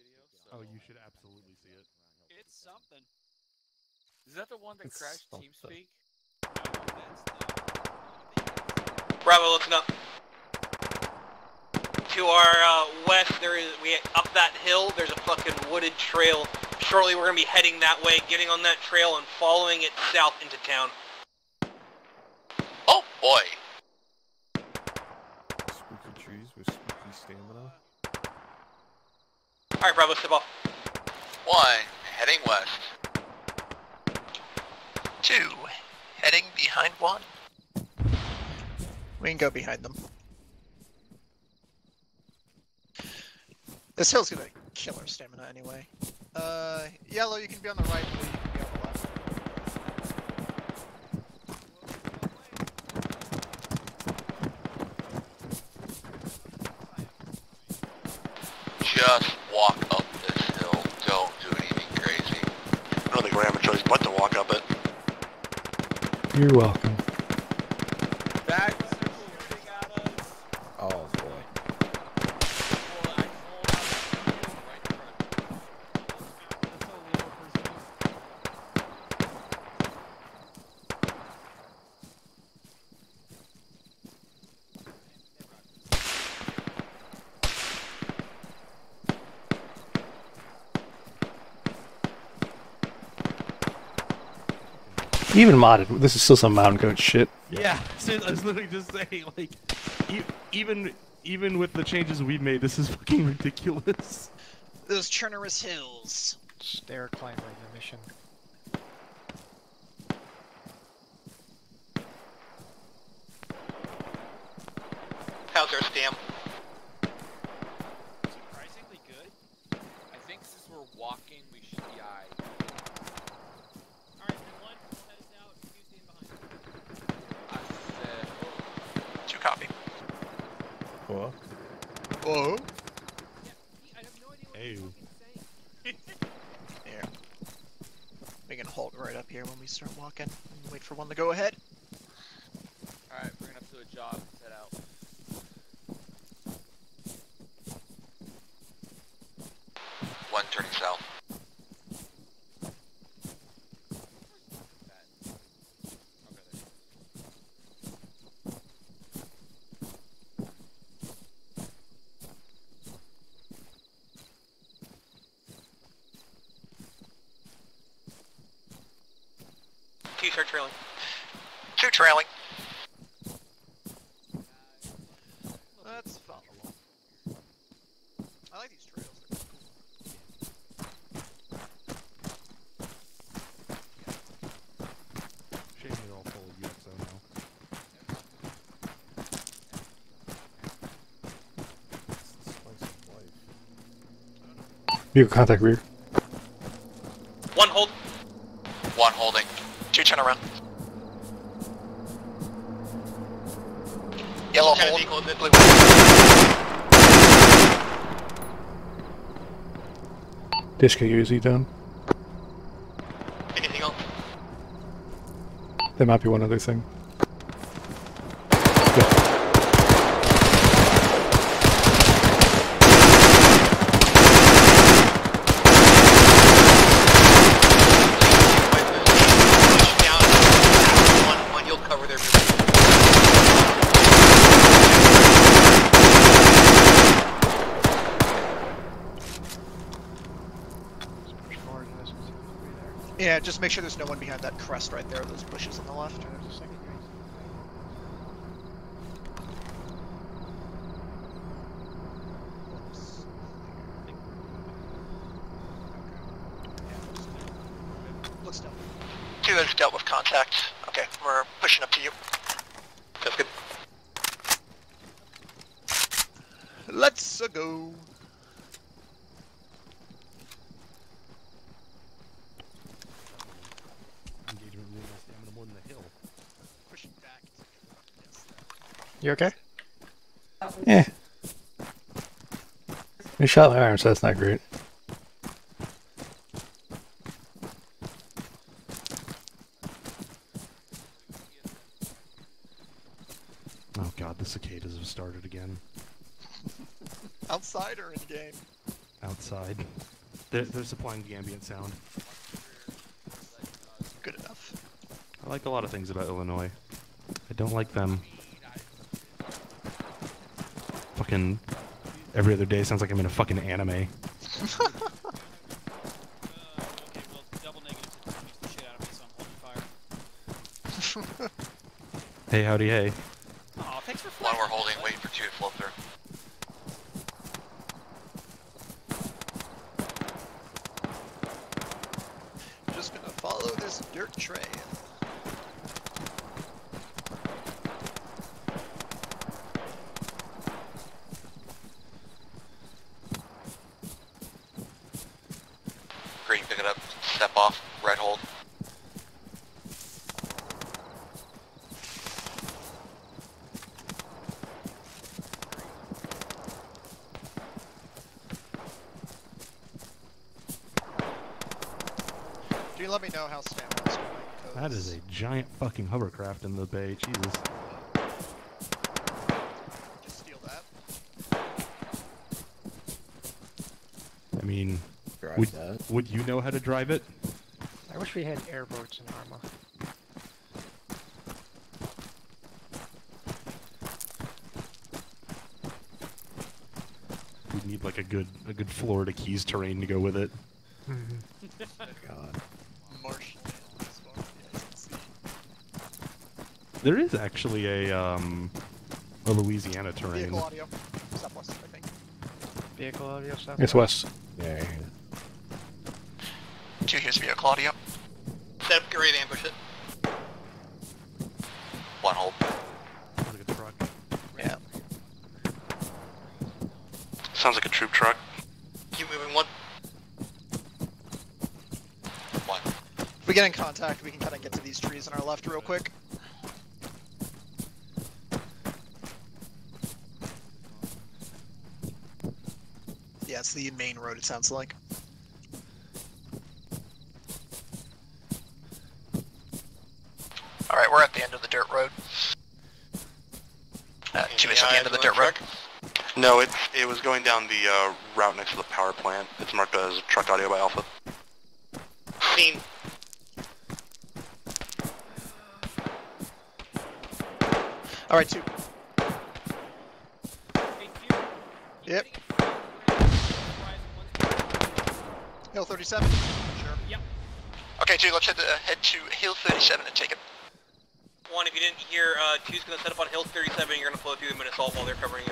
video. So Oh, you should absolutely see it. It's something. Is that the one that It's crashed something. TeamSpeak? No, that's the. Bravo, listen up. To our uh, west, there is we up that hill. There's a fucking wooded trail. Shortly, we're gonna be heading that way, getting on that trail and following it south into town. Oh boy. Spooky trees with spooky stamina. All right, Bravo, step off. One, heading west. Two, heading behind one. We can go behind them. This hill's gonna kill our stamina anyway. Uh, yellow, you can be on the right, blue, you can be on the left. Just walk up this hill. Don't do anything crazy. I don't think we have a choice but to walk up it. You're welcome. Back shooting at us. Oh boy. Well, I rolled out of the field right in front of us. Even modded, this is still some mountain goat shit. Yeah, I was literally just saying, like, e- even even with the changes we've made, this is fucking ridiculous. Those Chernarus hills. Stair climber the mission. How's our stam? Surprisingly good. I think since we're walking, we should be aight. Alright, then one, head us out, two stand behind. I said, Two copy. What? Whoa. I have no idea what Ew. you're fucking saying. Here. We can halt right up here when we start walking. Wait for one to go ahead. Alright, bring it up to a jog and set out. One turning south. That. Okay, there. Two start trailing. Two trailing. That's followable. I like these trails. They're cool. Shame they're all full of UXO now. It's the spice of life. Vehicle contact rear. One hold. One holding. Two turn around. Yellow hold. vehicle a bit. Blue. Dish KUZ done. Anything else? There might be one other thing. Push down. One, one, you'll cover their Push forward and this was way there. Yeah, just make sure there's no one behind that crest right there, those bushes on the left. There's a second race. Looks down. Two has dealt with contact. Okay, we're pushing up to you. That's good. Let's go. Engagement ruined my stamina more than the hill. Pushing back. Yes. You okay? Yeah. We shot my arm, so that's not great. Oh god, the cicadas have started again. Outside or in game? outside. They're, they're supplying the ambient sound. Good enough. I like a lot of things about Illinois. I don't like them. Fucking every other day sounds like I'm in a fucking anime. Uh, okay, well, double negatives it confused the shit out of me, so I'm holding fire. Hey, howdy, hey. Aw, thanks for One flashing. we're holding, waiting for two to flow through. Just gonna follow this dirt trail. Green, pick it up. Step off. Red hold. Do you let me know how stamina's going? 'cause That is a giant fucking hovercraft in the bay. Jesus. Just steal that. I mean, Drive would, that. would you know how to drive it? I wish we had airboats in Arma. We'd need like a good a good Florida Keys terrain to go with it. God. Marshland as far as the eye can see. There is actually a um a Louisiana terrain. Vehicle audio. Southwest, I think. Vehicle audio stuff. It's west. Yeah, yeah. Two here's vehicle audio. Set up, get ready to ambush it. One hold. Sounds like a truck. Yeah. Sounds like a troop truck. Keep moving one. One. If we get in contact, we can kind of get to these trees on our left real quick. Yeah, it's the main road, it sounds like. Alright, we're at the end of the dirt road. Uh, two Any is at the end of the on dirt road. No, it it was going down the uh, route next to the power plant. It's marked as truck audio by Alpha. Scene. Alright, two. Hey, Q, you Yep. think- Horizon one's- Hill 37? Sure. Yep. Okay, two, let's head, to, head to Hill 37 and take it. One, if you didn't hear, uh, two's gonna set up on Hill 37, you're gonna flow through them in assault while they're covering.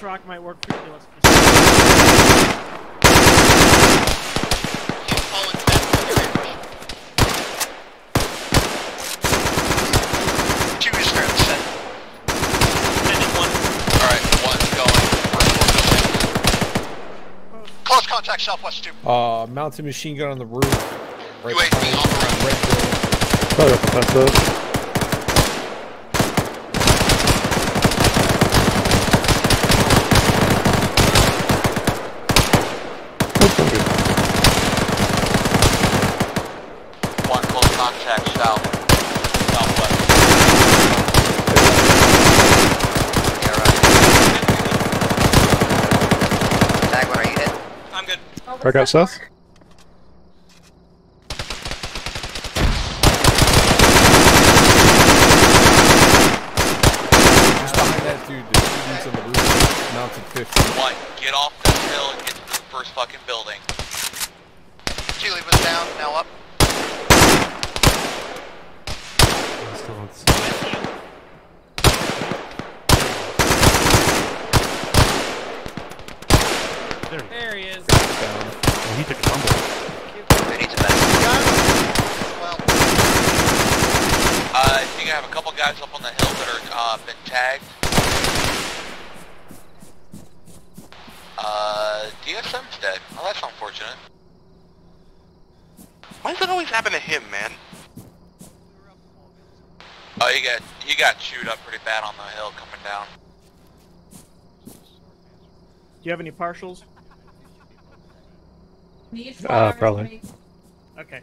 This rock might work for you. Let's Keep following that with your ambush. Two is fair to set. Sending one. Alright, one's going. First one goes Close contact southwest two. Uh, mounted machine gun on the roof. Right UAV on the roof. Red Bull. Sorry about that, though. Oops, I'm good. One close contact south. Southwest. Yeah, right. Dagwood, are you hit? I'm good. Back out south. Just behind that dude, the two dudes on the roof. Mounted 50. One, get off this hill and get to the first fucking building. Keely was down, now up. Still on s- There he There he is. Down. Oh, he took a tumble. They need to back. Well, Uh, I think I have a couple guys up on the hill that are uh, been tagged. Uh, DSM's dead. Oh, that's unfortunate. Why does it always happen to him, man? Oh, he got he got chewed up pretty bad on the hill coming down. Do you have any partials? Uh, probably. Okay.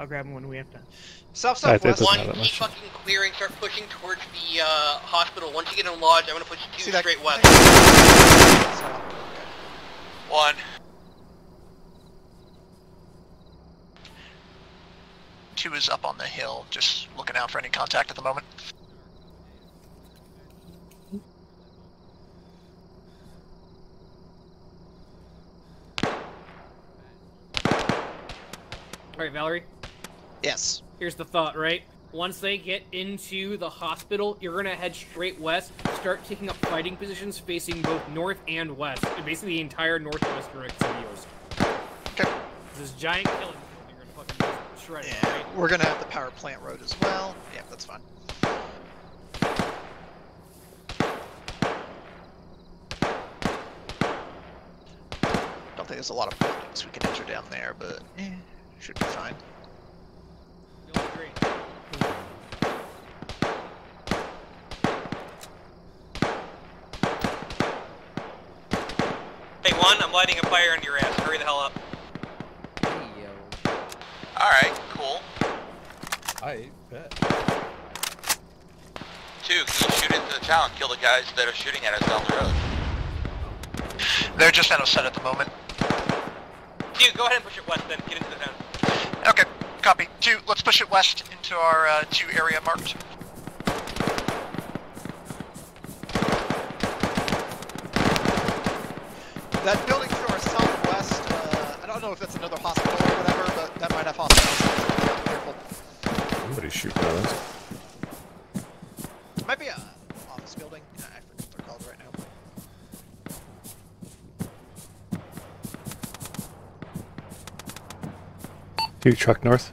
I'll grab them when we have time. south I southwest. One, not that keep much. fucking clearing, start pushing towards the uh, hospital. Once you get in lodge, I'm gonna push two See that- straight west. One. Two is up on the hill, just looking out for any contact at the moment. Alright, Valerie. Yes. Here's the thought, right? Once they get into the hospital, you're gonna head straight west, start taking up fighting positions facing both north and west. Basically, the entire northwest direction of yours. Okay. This giant killing field you're gonna fucking shred Yeah, right? we're gonna have the power plant road as well. Yeah, that's fine. Don't think there's a lot of buildings we can enter down there, but eh, should be fine. You'll agree. Hey, one, I'm lighting a fire under your ass. Hurry the hell up. Alright, cool. I bet. Two, can you shoot into the town and kill the guys that are shooting at us down the road? They're just out of sight at the moment. Dude, go ahead and push it west then. Get into the town. Okay, copy. Two, let's push it west into our uh, two area marked. That building to our southwest, uh, I don't know if that's another hospital or whatever, but that might have hospitals. Careful. Somebody's shooting at us. Might be a office building. I forget what they're called right now. Two truck north.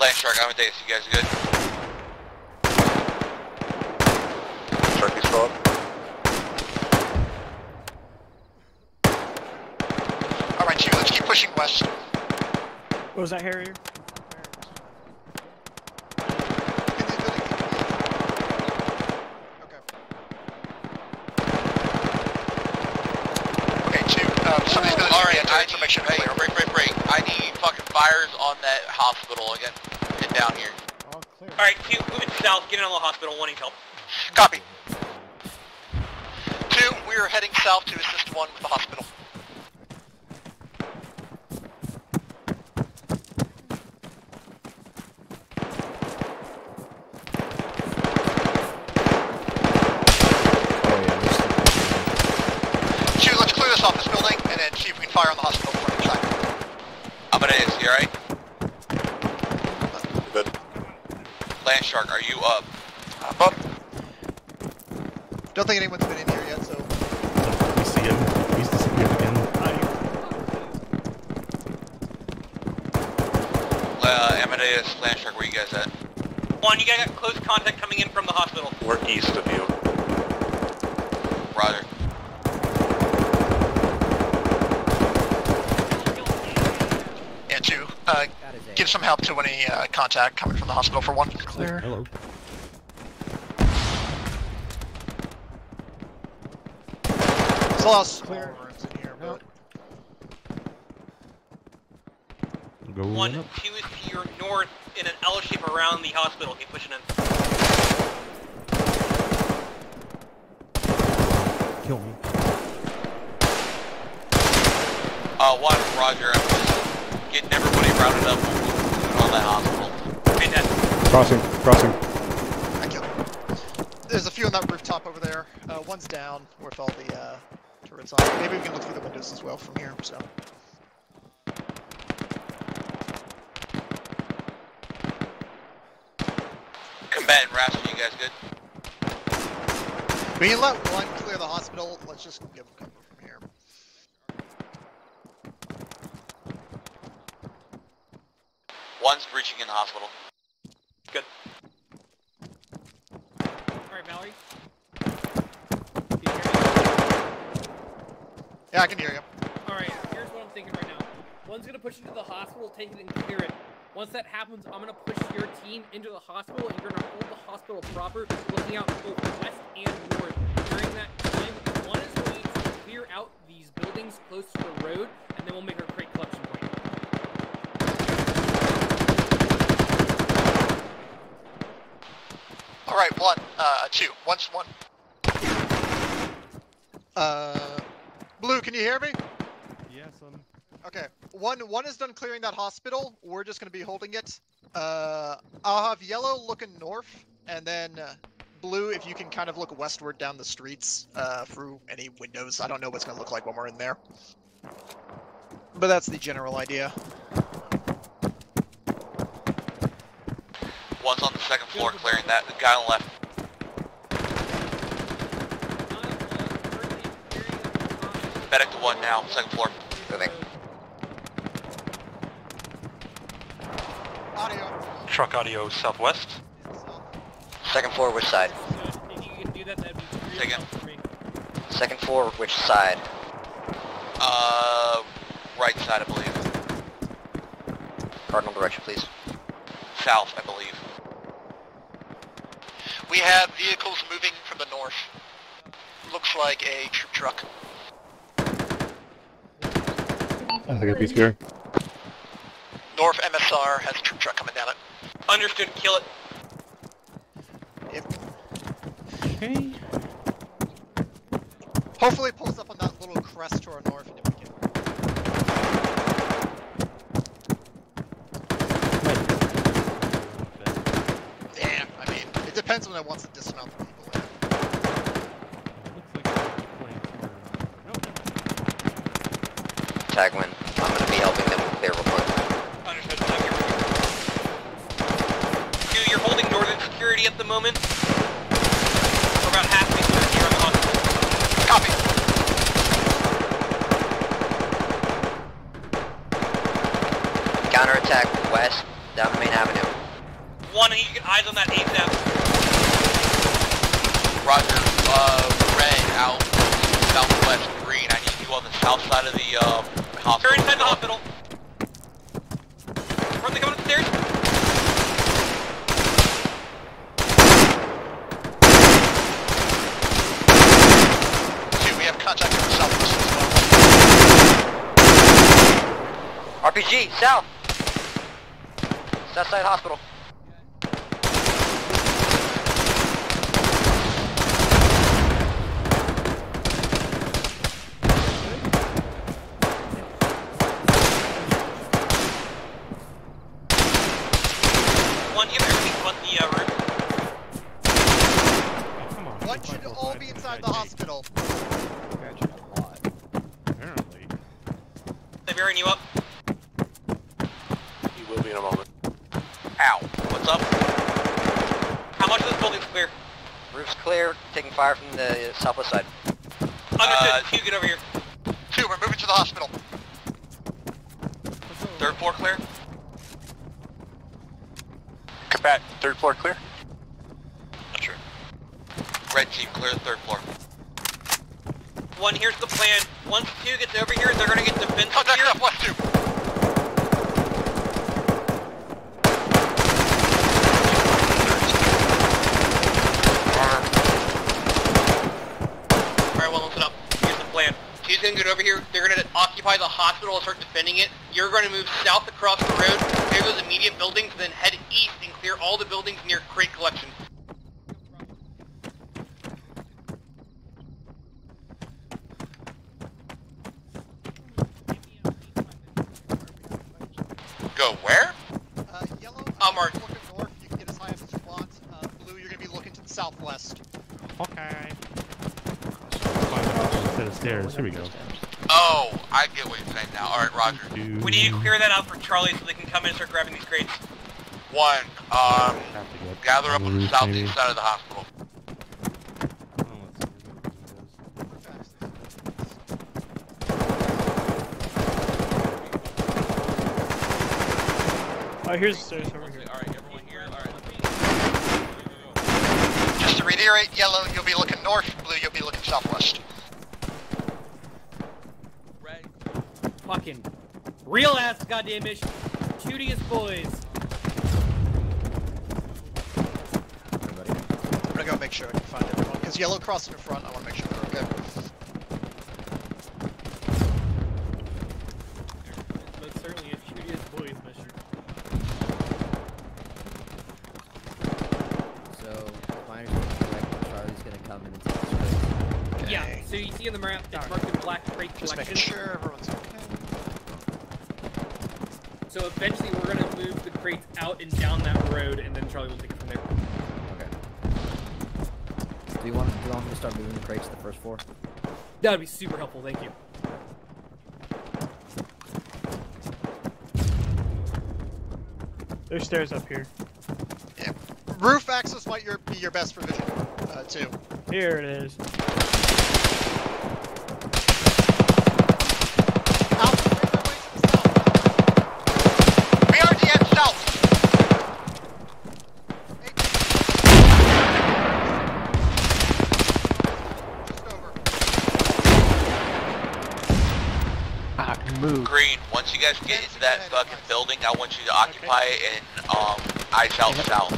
Land Shark, I'm a days. You guys good? Sharky's still up. Alright, you, let's keep pushing west. What was that, Harrier? Okay, two, um, some of Alright, I need, make sure hey, break, break, break. I need fucking fires on that hospital again. Down here. All clear. Alright, two, moving south, get in on the hospital, wanting help. Copy. Two, we are heading south to assist one with the hospital. Oh yeah, there's Two, let's clear this office building and then see if we can You alright? Good. Land Shark, are you up? Up, up. Don't think anyone's been in here yet, so. We see him. He's disappeared again. Uh, Amadeus, Land Shark, where you guys at? One, you guys got close contact coming in from the hospital. We're east of you. Roger. And two, uh, give some help to any uh, contact coming from the hospital for one. Clear. Hello. There's a lot of small rooms in here, but. Go One, up. two is to your north in an L shape around the hospital. Keep pushing in. Kill me. Uh, one, Roger, I'm just getting everybody rounded up on that hospital. Okay, dead. Crossing, crossing. I killed him. There's a few on that rooftop over there. Uh, one's down with all the uh, turrets on. Maybe we can look through the windows as well from here. So. Combatant Rascal, you guys good? We can let one clear the hospital. Let's just give them cover from here. One's breaching in the hospital. Good. Alright, Valerie. Can you hear me? Yeah, I can hear you. Alright, here's what I'm thinking right now. One's gonna push into the hospital, take it and clear it. Once that happens, I'm gonna push your team into the hospital, and you're gonna hold the hospital proper, looking out both west and north. During that time, one is going to clear out these buildings close to the road, and then we'll make our crate collection point. All right, one, uh, two, one's one. Uh, Blue, can you hear me? Yes, um. Okay. One one is done clearing that hospital. We're just gonna be holding it. Uh, I'll have yellow looking north, and then uh, blue if you can kind of look westward down the streets uh, through any windows. I don't know what's gonna look like when we're in there. But that's the general idea. One's on the second floor clearing that. The guy on the left. Medic to one now, second floor. Moving. Audio. Truck audio southwest. Second floor, which side? So if you can do that, that'd be really Take it. helpful for me. Second floor, which side? Uh, right side, I believe. Cardinal direction, please. South, I believe. We have vehicles moving from the north. Looks like a troop truck. I think it'd be here. North MSR has a troop truck coming down it. Understood. Kill it. If, Okay. hopefully it pulls up on that little crest to our north, and then we can. Yeah, I mean, it depends when it wants to dismount the people. in. Tagwin, I'm gonna be helping them clear real quick. Understood. I'm here with you. Two, you're holding northern security at the moment. We're about halfway through here on the hospital. Copy. Counterattack west, down the main avenue. One, you get eyes on that ASAP. Roger, uh, red out southwest green. I need you on the south side of the, uh, You're inside the hospital. Run the coming upstairs. Two, we have contact from the southwest as well. RPG, south! South side hospital. firing you up. He will be in a moment. Ow. What's up? How much of this building's clear? Roof's clear, taking fire from the southwest side. Understood. Uh, Q, get over here. Q, we're moving to the hospital. Third floor clear. Combat, third floor clear? Not sure. Red team clear, the third floor. One, here's the plan. Once two gets over here, they're gonna get defensive oh, Contact here. southwest two. Alright, well, listen up. Here's the plan. Two's gonna get over here. They're gonna occupy the hospital and start defending it. You're gonna move south across the road, clear those immediate buildings, then head east and clear all the buildings near crate collection. Go where? Uh, yellow, I'm marked. looking north. You can get as high up as you want. Uh, blue, you're gonna be looking to the southwest. Okay. Find the house instead of stairs. Here we go. Oh, I get what you're saying now. Alright, Roger. Two. We need to clear that out for Charlie so they can come in and start grabbing these crates. One, um, Have to get gather up on on the the southeast maybe. side of the hospital. Oh. Oh, here's the stairs over here. Alright, everyone here? Alright. Just to reiterate, yellow, you'll be looking north. Blue, you'll be looking southwest. Red. Fucking real ass goddamn mission. Shooting his boys. I'm gonna go make sure I can find everyone. Because yellow crossing in front, I wanna make sure they're okay. Most certainly a shooting his boys mission. So, if my understanding Charlie's gonna come in and take this crate. Yeah, so you see in the map, it's marked in black crate Just collection. making sure everyone's okay. So eventually we're gonna move the crates out and down that road, and then Charlie will take it from there. Okay. Do you want, do you want me to start moving the crates to the first floor? That would be super helpful, thank you. There's stairs up here. Yeah. Roof access might your, be your best provision, uh, too. Here it is. Alpha, make your way to the south. BRDM south. Just over. Ah, move. Green, once you guys get into that fucking building, I want you to occupy it and, um, eyes out south.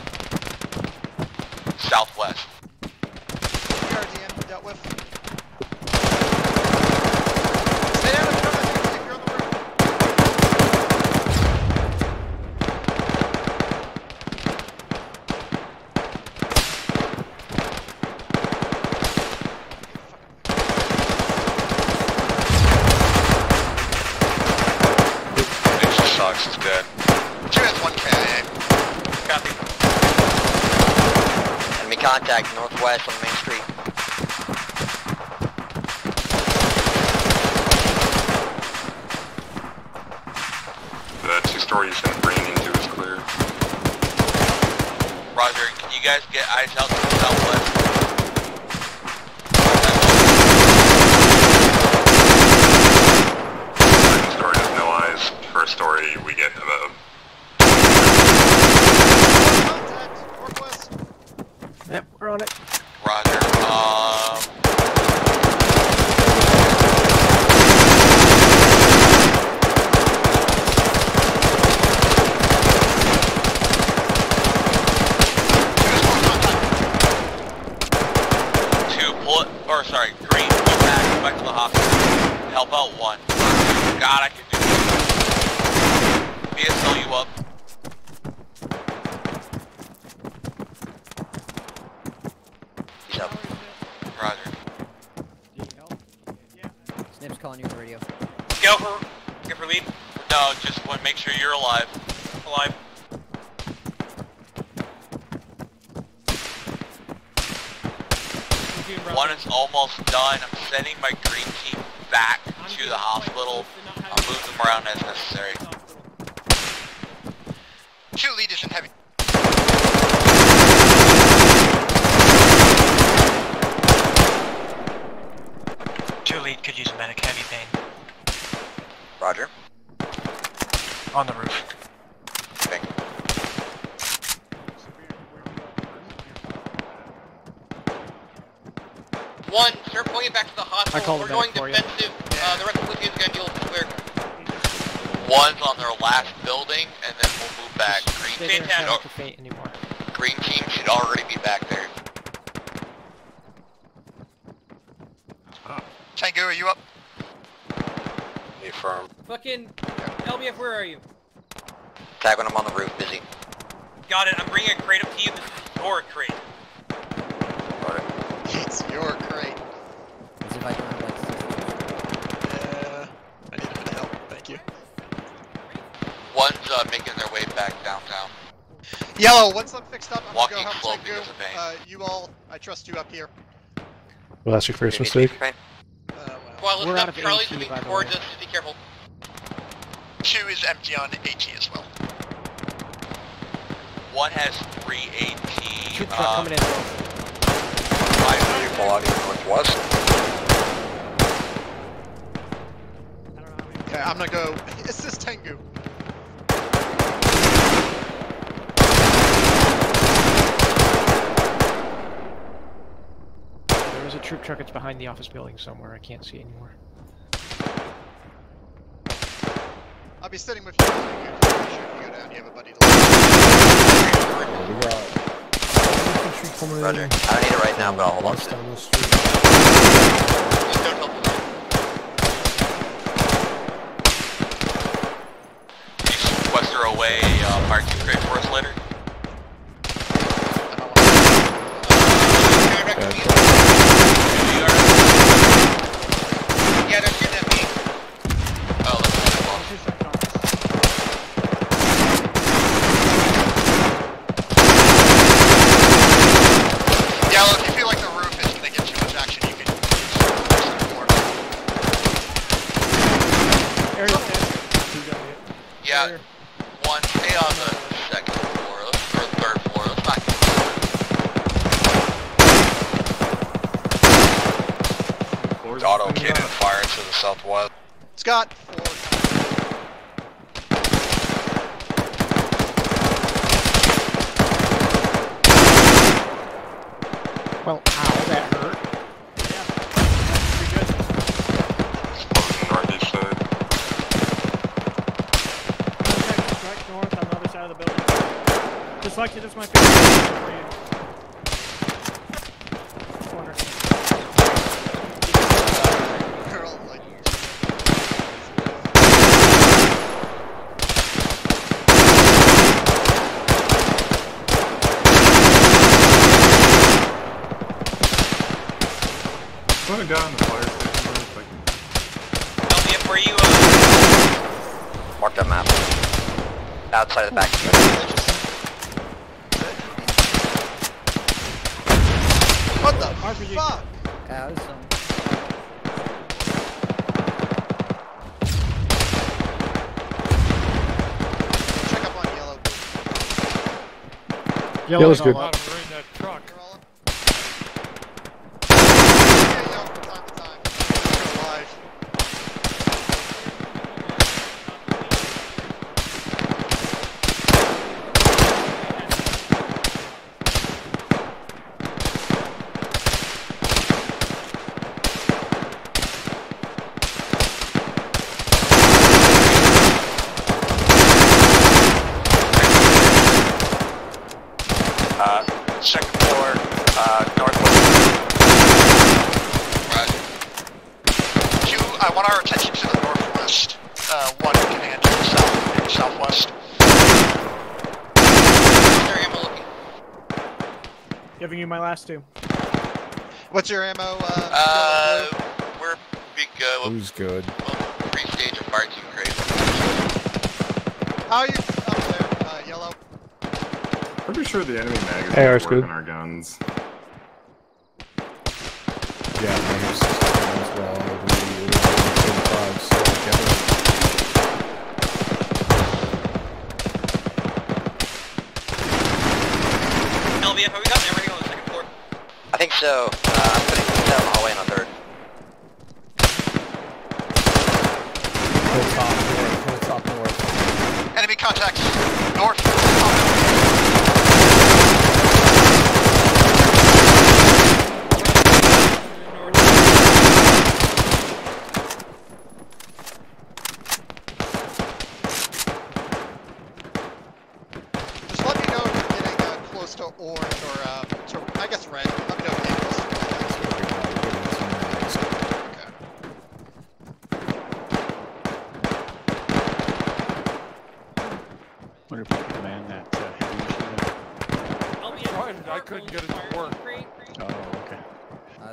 One's uh, making their way back downtown. Yellow, once I'm fixed up, I'm Walking gonna go help slow Tengu. because of pain. Uh, you all, I trust you up here. Well, that's your first Give me mistake. pain. Well, We're listen out up. of Charlie's AT, moving by towards us. Just be careful. Two is empty on AT as well. One has three AT. Troop truck uh, coming in. five- Pull out of northwest. Yeah, I'm gonna go assist Tengu. There was a troop truck. It's behind the office building somewhere. I can't see anymore. I'll be sitting with you. Sure you go down. You have a buddy to We got infantry coming Roger. in. I don't need it right now, but I'll hold on to it. down. Just don't help them. Can away uh, parking crate for us later? Yeah, they're shooting at me. Oh, let's move on. Yellow, if you feel like the roof is gonna get too much action, you can use the floor. Area 10. Two got it. Yeah, one, stay on the second floor, let's- or third floor, let's not get Auto cannon fire to the southwest. Scott, four. Well, ow, that hurt. Northeast side. Right north on the other side of the building. Just like this might be for you. Corner. Put a guy the fire station if I can. LBF, where you, uh... Mark that map. Outside of the back. what the RPG. fuck? Yeah, I was, um, Check up on yellow. Yellow's good. Bottom right in that truck. You're all up. Yeah, yellow from time to time. You're alive. Uh, second floor, uh, northwest. Two, I want our attention to the northwest. Uh, one can handle the south and southwest. Their ammo looking. Giving you my last two. What's your ammo? Uh, Uh, we're big, uh, we'll, Who's good? we'll re-stage a fire team crate. How are you up there, uh, yellow? Pretty sure the enemy magazine AR's is good. working our guns. Yeah, I have 16 as well. I believe it was 25, so together. LBF, have we gotten everything on the second floor? I think so. Uh, I'm putting these down the hallway on the third. Hill top north, hill top north. Enemy contacts. North.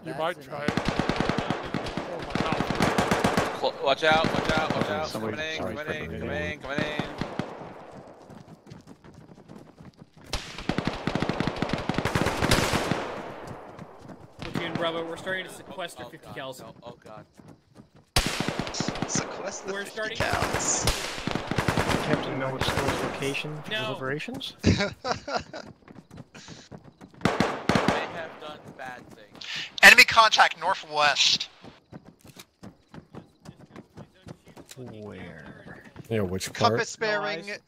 You That's might an try A. it. Oh my god. Cl- watch out, watch out, watch out. Somebody- Coming in, sorry, coming in, freaking coming idiot. in, coming in. Platoon Bravo, we're starting to sequester Oh, 50 God, cals. no, oh god. Sequester We're 50 starting- cals. Captain know its store's location for No. deliberations? They have done bad things. Enemy contact northwest. Where? Yeah, which part? Compass bearing. Nice.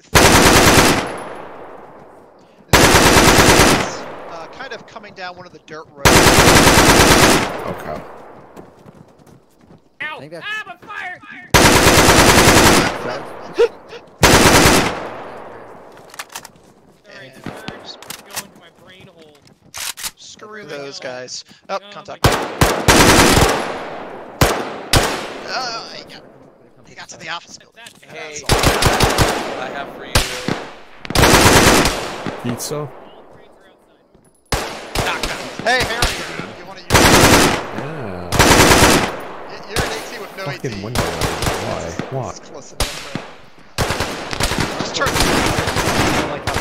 Uh, kind of coming down one of the dirt roads. Okay. Ow! think that's- Ah, I'm on fire! Sorry, And- the birds go my brain hole. Screw Oh those guys. Oh, Oh contact. my Oh, he got, he got to the office building. Hey, I have for you. Pizza? All crates are outside. Hey, Harry, you want to use? Yeah. You're an AT with no AT. Fucking window. Why? Why? It's close enough, right? Just turn, like how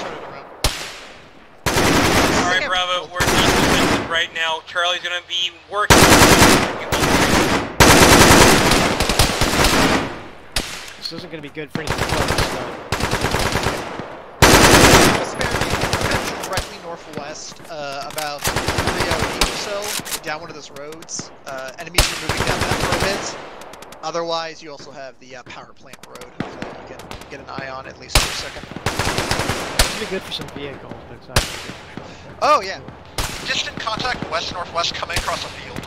turn it around. Alright, Bravo, we're not defensive right now. Charlie's gonna be working. this isn't gonna be good for anything close. So. Compass bearing directly northwest, uh, about 308 or so, down one of those roads. Uh, enemies are moving down that for a bit. Otherwise, you also have the uh, power plant road. Hopefully, you can get an eye on at least for a second. This would be good for some vehicles, but it's not good for Oh yeah, Distant contact west northwest coming across a field.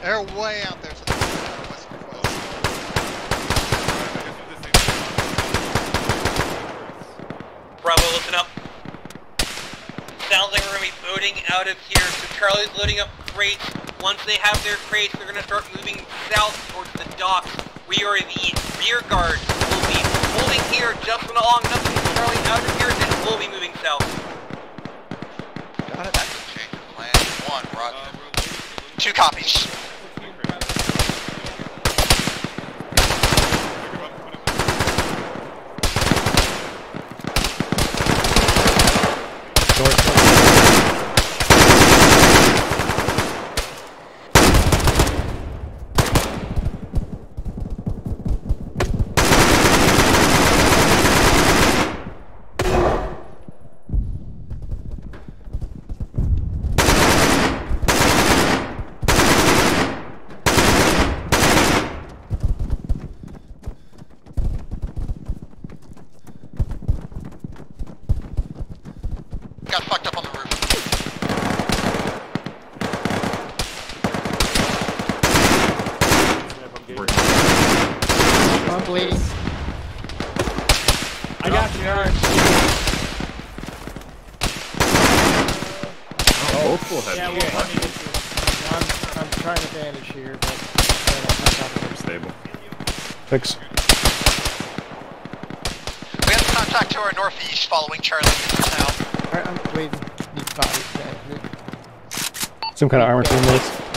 they're way out there to the uh, west northwest. Bravo, listen up. Sounds like we're gonna be boating out of here. So Charlie's loading up crates. Once they have their crates, they're gonna start moving south towards the docks. We are the rear guard. We'll be holding here just long enough to get Charlie out of here, then we'll be moving south. Got it. Change of plan. One, roger. Two copies. Got fucked up on the roof. I'm bleeding. I got you, Aaron. Oh, both will have Yeah, you. well, I mean, I'm, I'm trying to bandage here, but I don't Stable. Fix. We have contact to our northeast following Charlie into Some kind of armor teammates. More.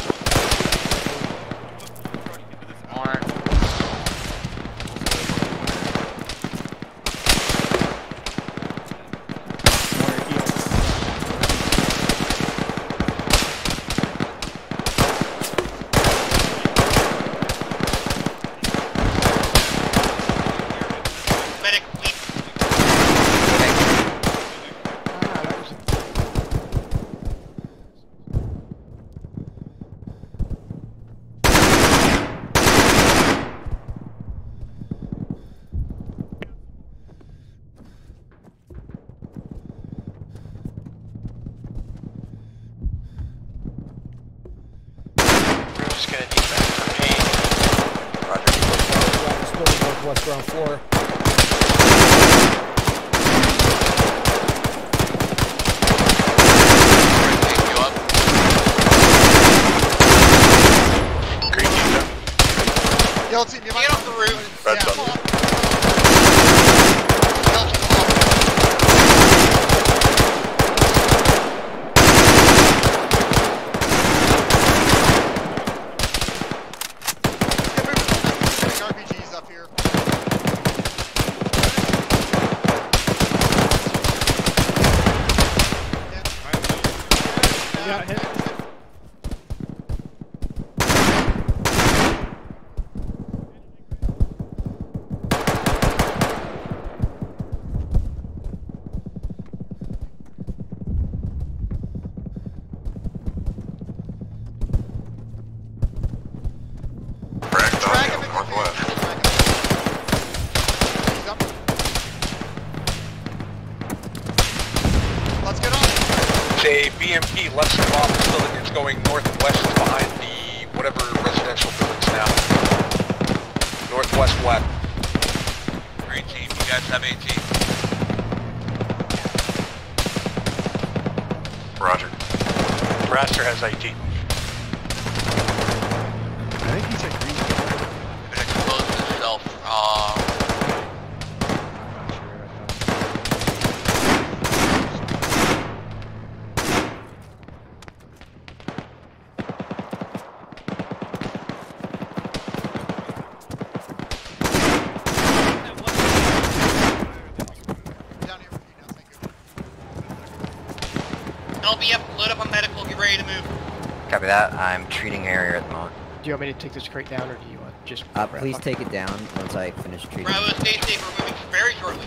that, I'm treating area at the moment. Do you want me to take this crate down, or do you want just... Uh, please up? take it down once I finish treating Bravo, stay safe, we're moving very shortly.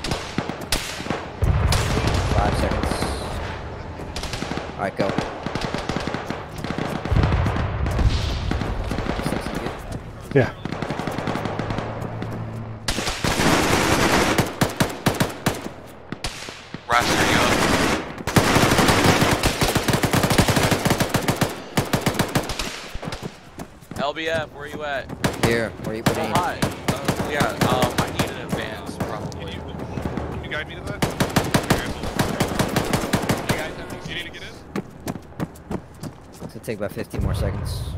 Five seconds. Alright, go. you at? Here. Where you putting? Oh. Uh, yeah. Um, I need an advance probably. Can you, can you guide me to that? Hey guys, you need to get in. It's gonna take about 15 more seconds.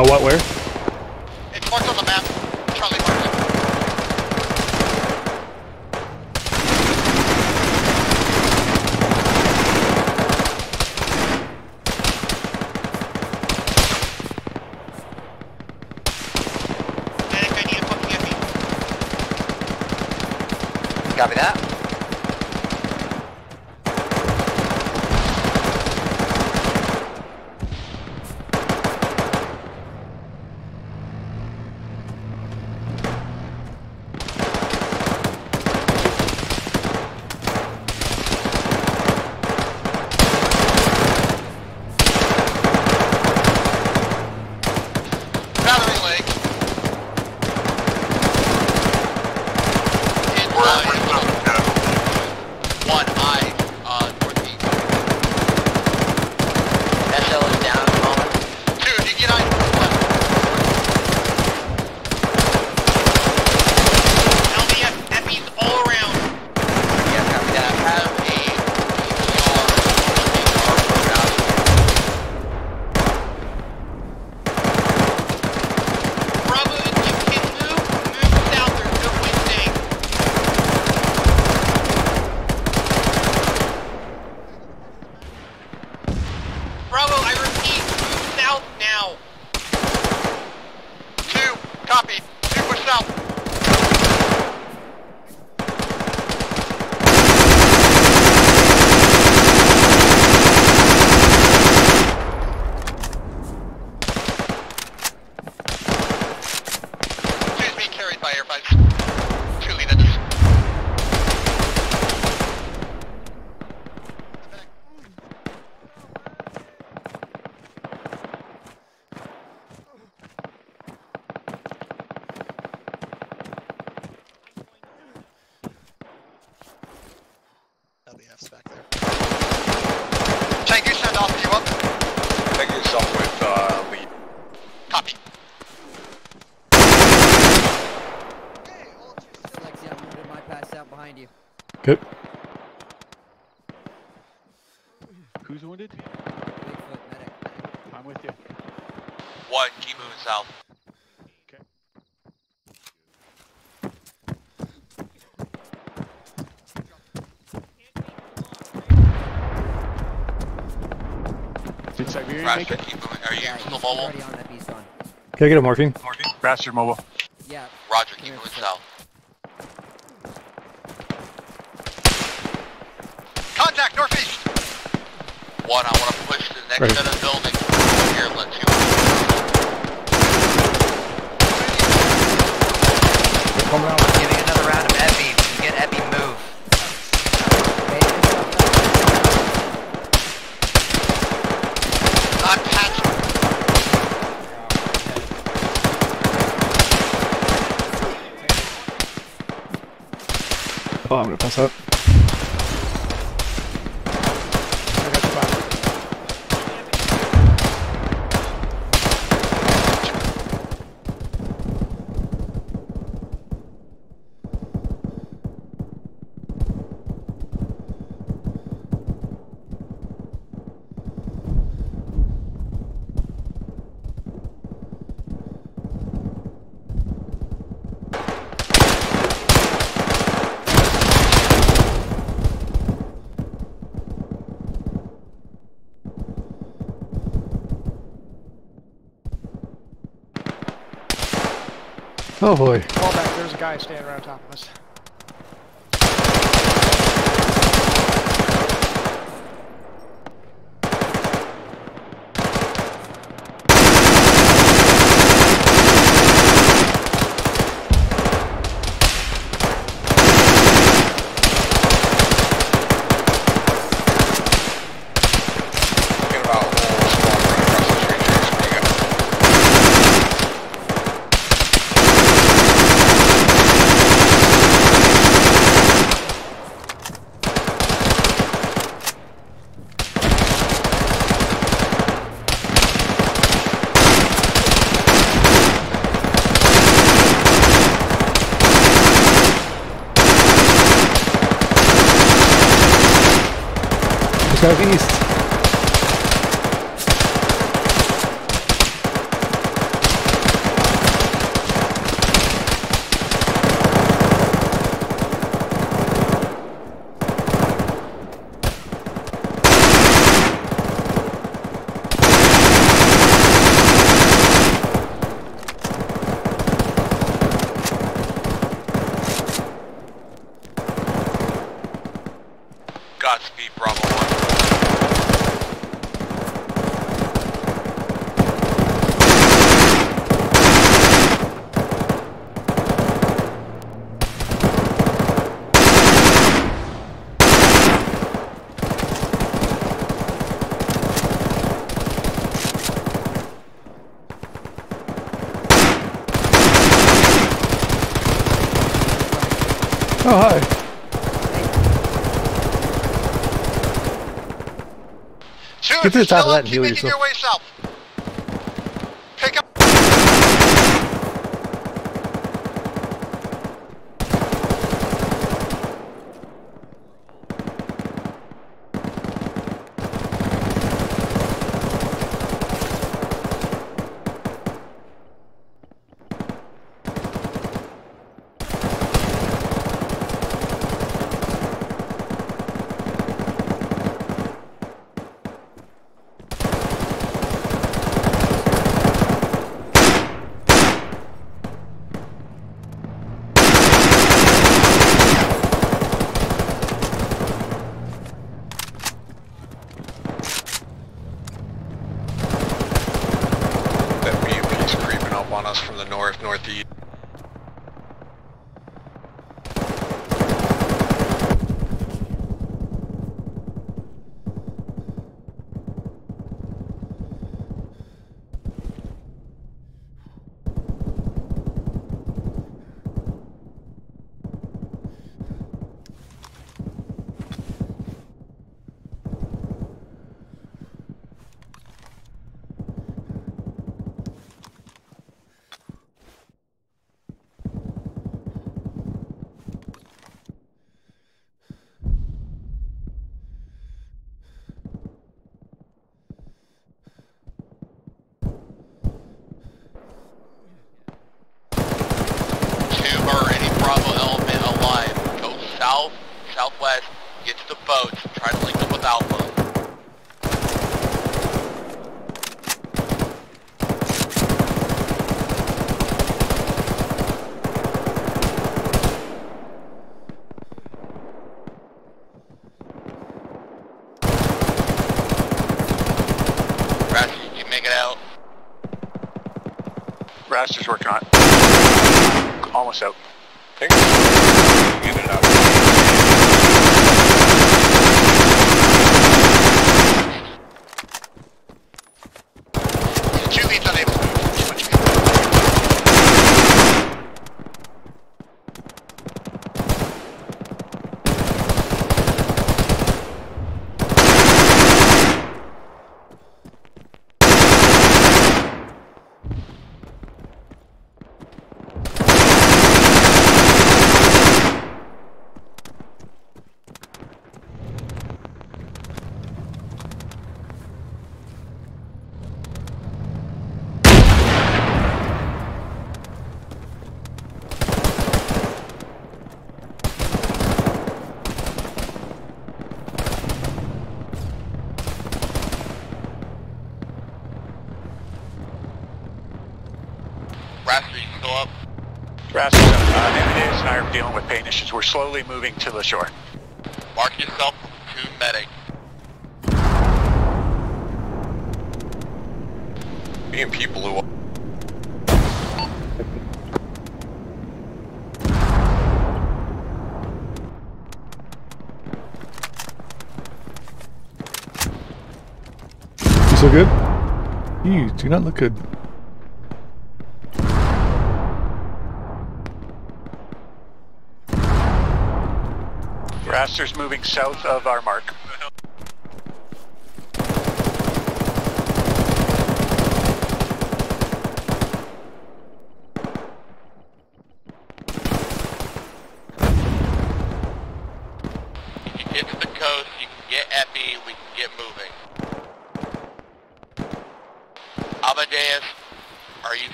Oh, what? Where? Who's wounded? Bigfoot medic. I'm with you. One, keep moving south. Did Siberian make it? keep moving. Are you Yeah, still mobile? on that beast on. Can I get a morphine? Bastard mobile. Yeah. Roger, keep moving south. Contact northeast. One, I want to push to the next Ready. set of buildings. Here, let's Coming out. Giving another round of Epi. Get Epi move. Not patched. Oh, I'm gonna pass out. Oh boy. Fall back. There's a guy standing right on top of us. Get about a whole squad running across the street chasing you. Southeast. Godspeed, Bravo 1. Oh, hi. Two, Get to the top of that up, keep heal making yourself. your way south. Josh is working on it. We're slowly moving to the shore. Mark yourself to medic. Being people who so good? You do not look good. monsters moving south of our mark.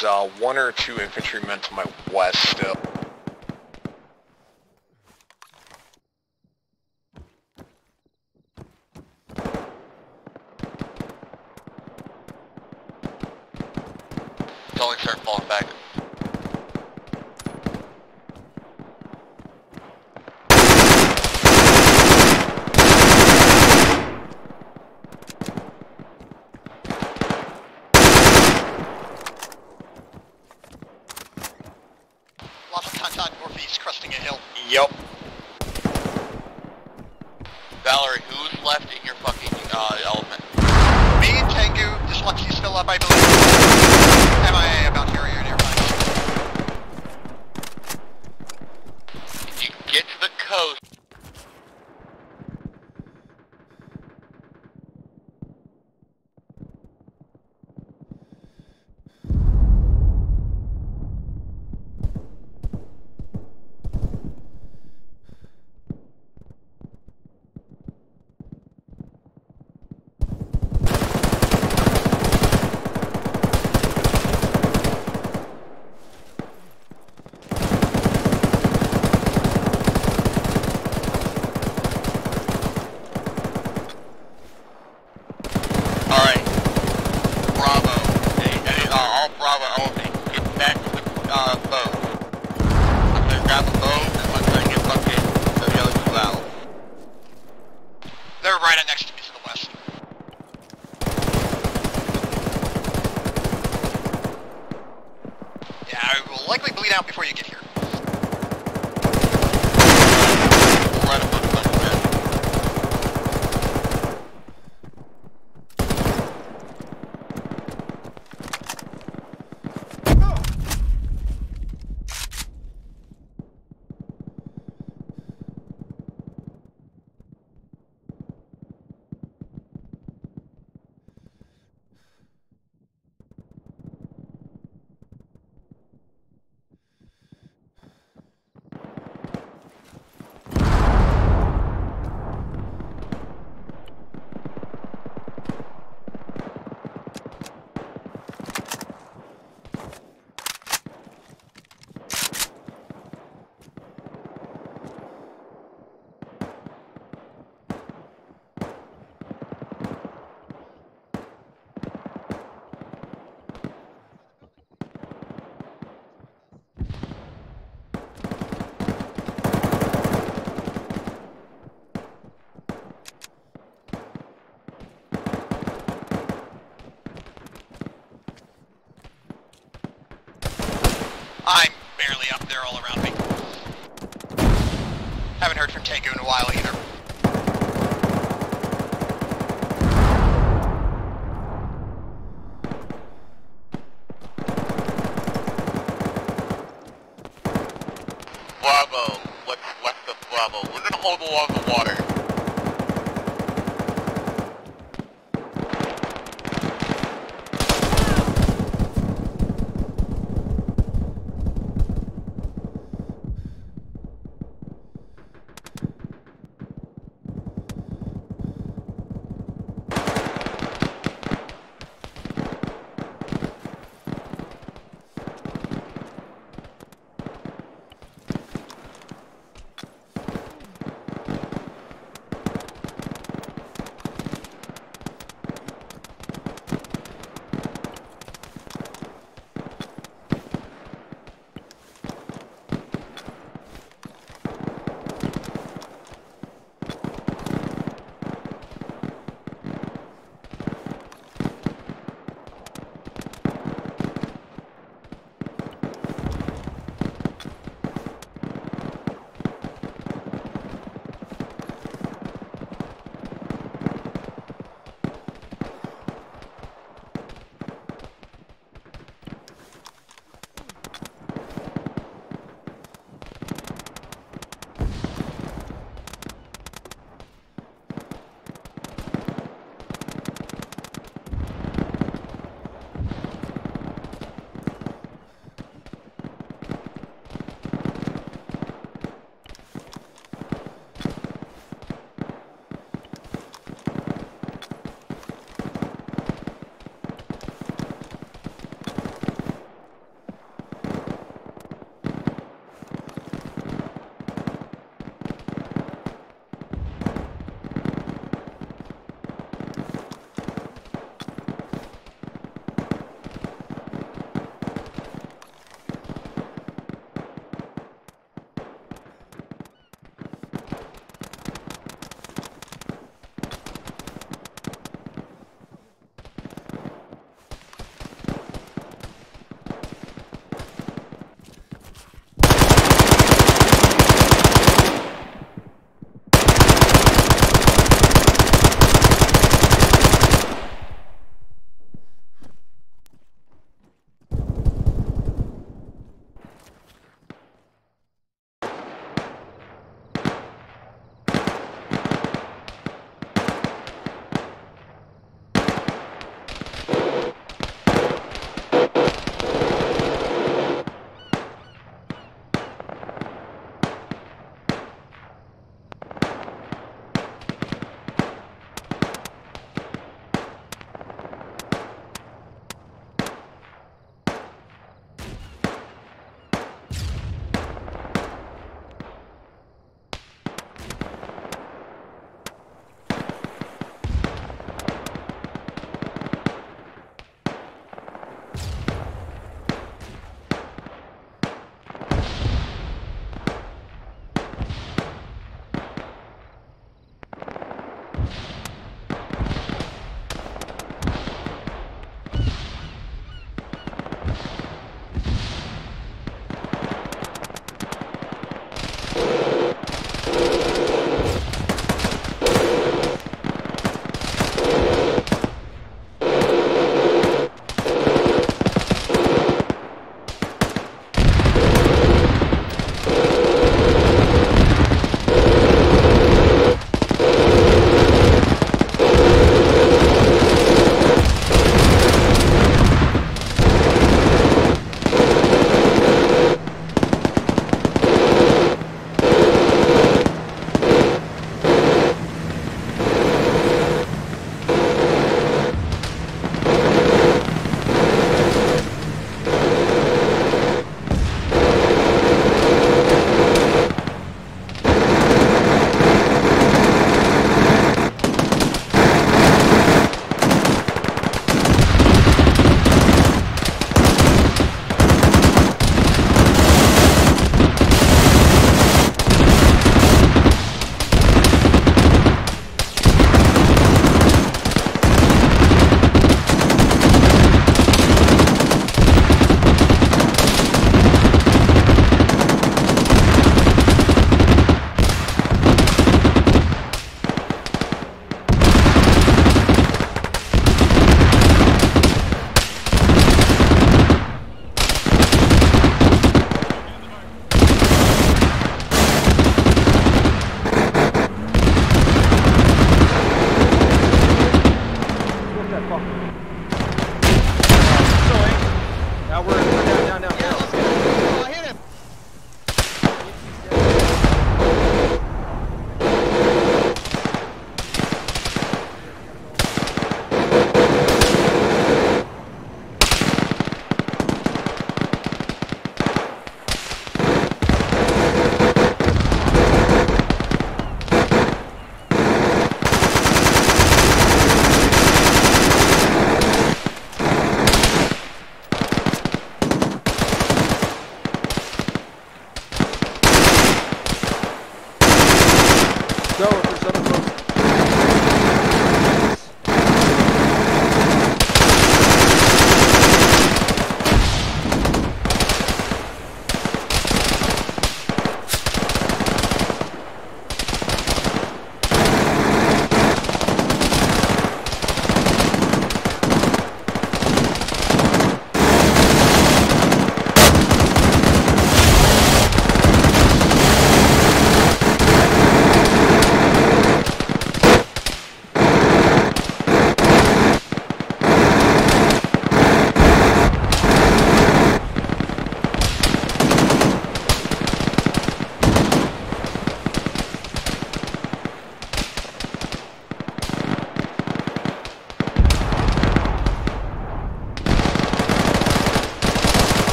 There's uh, one or two infantrymen to my west still. Telling start falling back. Heard from Tango in a while either. Bravo, what's left of Bravo? We're gonna hold along the water.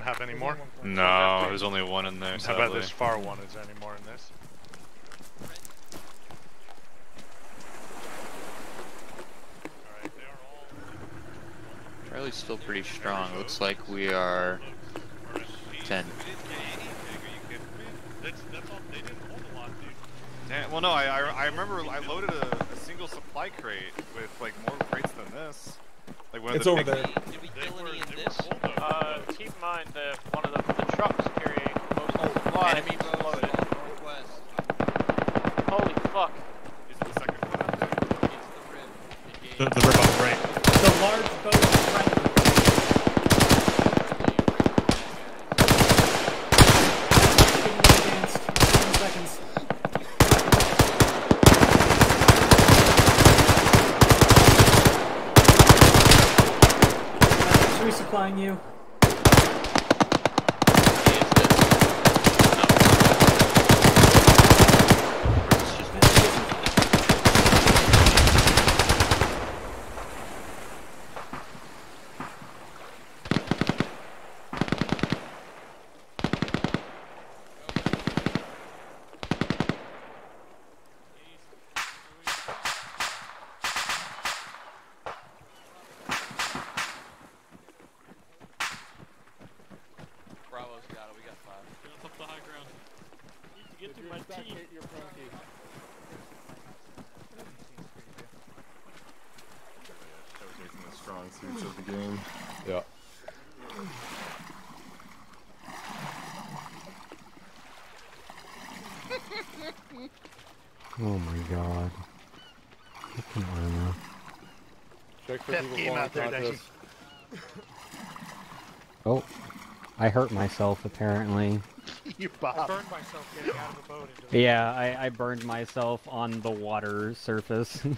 Does this one have any more? No, there's only one in there. How about sadly. this far one? Is there any more in this? Charlie's still pretty strong. Looks like we are 10. Damn, well, no, I, I, I remember I loaded a, a single supply crate with like more crates than this. Like one It's of the over there. Did we kill any in this? Uh, keep in mind that one of the, the trucks carrying most of the supplies Enemy loaded. northwest. Holy fuck. Is it the second one? The, the rip off right. The large boat is friendly. seconds. Resupplying you. Bravo's got it. We got five. Get up the high ground. Need to get to my team. Showcasing the strong suits of the game. Yeah. Oh my god. Fucking armor. Check for Pep people game out there, unconscious. Oh, I hurt myself apparently. you I burned myself getting out of the boat into the Yeah, I, I burned myself on the water surface.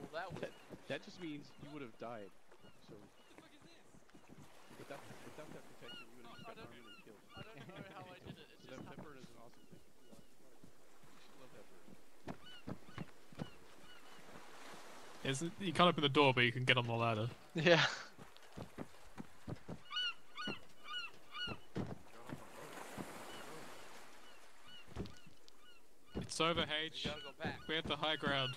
Well, that was. That just means you would have died. So. Without, without that protection, you would have just got burned and killed. I don't know how I did it. It's So just that, that burn is an awesome thing. You should love that burn. You can't open the door, but you can get on the ladder. Yeah. It's over, H. We gotta go back. We're at the high ground.